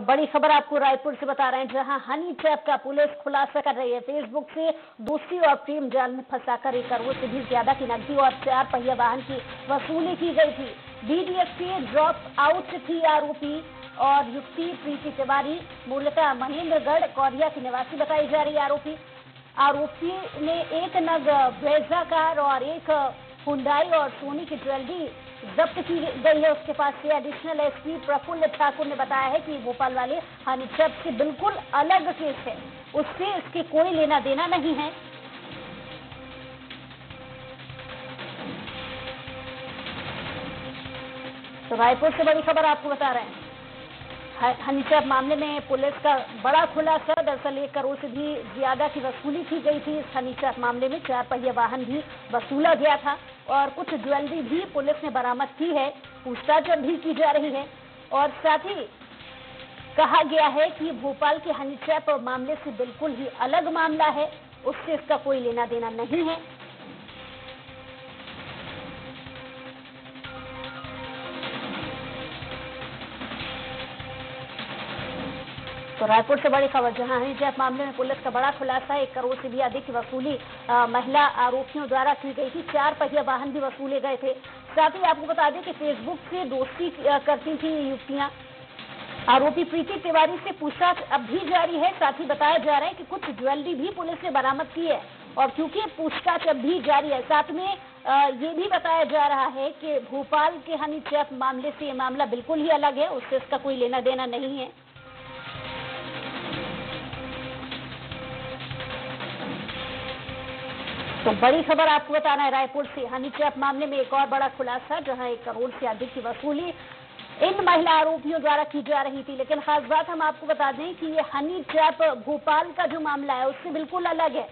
बड़ी खबर आपको रायपुर से बता रहे हैं, जहाँ हनी ट्रैप का पुलिस खुलासा कर रही है। फेसबुक से दोस्ती और प्रेम जाल में फंसाकर एक करोड़ से भी ज़्यादा की नकदी और चार पहिया वाहन की वसूली की गई थी। के ड्रॉप आउट थी आरोपी और युक्ति प्रीति तिवारी, मूलतः महेंद्रगढ़ कौरिया की निवासी बताई जा रही आरोपी। आरोपी ने एक नग ब्रेजा कार और एक हुंडाई और सोनी की ज्वेलरी जब्त की गई है। उसके पास से एडिशनल एसपी प्रफुल्ल ठाकुर ने बताया है कि भोपाल वाले हनी ट्रैप से बिल्कुल अलग केस है। उससे इसके कोई लेना देना नहीं है। तो रायपुर से बड़ी खबर आपको बता रहे हैं। हनी ट्रैप मामले में पुलिस का बड़ा खुलासा दरअसल एक करोड़ से भी ज़्यादा की वसूली की गई थी इस हनी ट्रैप मामले में। चार पहिया वाहन भी वसूला गया था और कुछ ज्वेलरी भी पुलिस ने बरामद की है, पूछताछ भी की जा रही है। और साथ ही कहा गया है कि भोपाल के हनी ट्रैप मामले से बिल्कुल ही अलग मामला है, उससे इसका कोई लेना देना नहीं है। तो रायपुर से बड़ी खबर जहाँ हिजैब मामले में पुलिस का बड़ा खुलासा, एक करोड़ से भी अधिक वसूली महिला आरोपियों द्वारा की गई थी। चार पहिया वाहन भी वसूले गए थे। साथ ही आपको बता दें कि फेसबुक से दोस्ती करती थी युवतियाँ। आरोपी प्रीति तिवारी से पूछताछ अब भी जारी है। साथ ही बताया जा रहा है कि कुछ ज्वेलरी भी पुलिस ने बरामद की है और क्योंकि पूछताछ अब भी जारी है, साथ में ये भी बताया जा रहा है कि भोपाल के हनी ट्रैप मामले से ये मामला बिल्कुल ही अलग है। उससे इसका कोई लेना देना नहीं है। तो बड़ी खबर आपको बताना है, रायपुर से। हनी ट्रैप मामले में एक और बड़ा खुलासा, जहाँ एक करोड़ से अधिक की वसूली इन महिला आरोपियों द्वारा की जा रही थी। लेकिन खास बात हम आपको बता दें कि ये हनी ट्रैप भोपाल का जो मामला है, उससे बिल्कुल अलग है।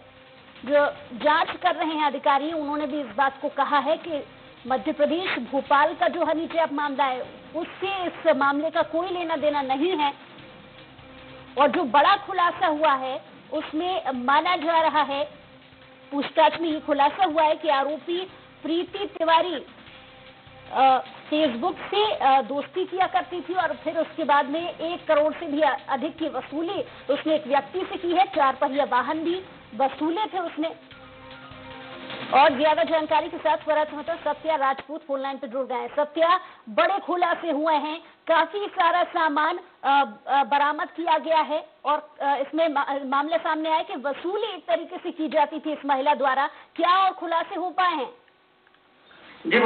जो जाँच कर रहे हैं अधिकारी, उन्होंने भी इस बात को कहा है कि मध्य प्रदेश भोपाल का जो हनी ट्रैप मामला है, उससे इस मामले का कोई लेना देना नहीं है। और जो बड़ा खुलासा हुआ है, उसमें माना जा रहा है पूछताछ में ये खुलासा हुआ है कि आरोपी प्रीति तिवारी फेसबुक से दोस्ती किया करती थी और फिर उसके बाद में एक करोड़ से भी अधिक की वसूली उसने एक व्यक्ति से की है, चार पहिया वाहन भी वसूले थे उसने। और ज़्यादा जानकारी के साथ स्वराज समाचार सत्या राजपूत फ़ोन लाइन पर जुड़ गए हैं। सत्या, बड़े खुलासे हुए हैं। काफ़ी सारा सामान बरामद किया गया है और इसमें मामले सामने आए कि वसूली एक तरीके से की जाती थी इस महिला द्वारा। क्या और खुलासे हो पाए हैं? जी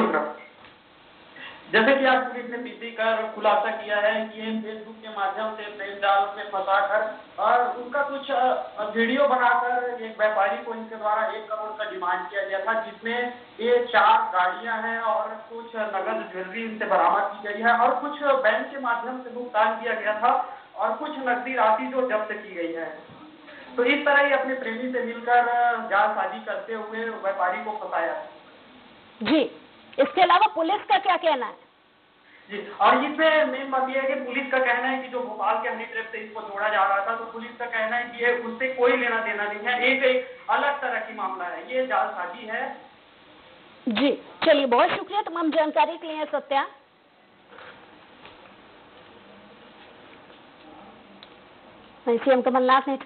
जैसे कि आज पुलिस ने पीसी कर खुलासा किया है कि फेसबुक के माध्यम से प्रेम जाल में फंसाकर और उनका कुछ वीडियो बनाकर एक व्यापारी को इनके द्वारा एक करोड़ का डिमांड किया गया था, जिसमें ये चार गाड़ियाँ हैं और कुछ नगद ज्वेलरी इनसे बरामद की गई है और कुछ बैंक के माध्यम से भुगतान किया गया था और कुछ नकदी राशि जो जब्त की गई है। तो इस तरह ही अपने प्रेमी से मिलकर जालसाजी करते हुए व्यापारी को फंसाया। जी। इसके अलावा पुलिस का क्या कहना है? जी और इसमें मेन बात यह है कि पुलिस का कहना है कि जो भोपाल के हनी ट्रिप से इसको जोड़ा जा रहा था तो पुलिस का कहना है कि ये उससे कोई लेना देना नहीं है। एक एक अलग तरह की मामला है। ये जालसाजी है। जी चलिए बहुत शुक्रिया तमाम जानकारी के लिए सत्या। सीएम कमलनाथ ने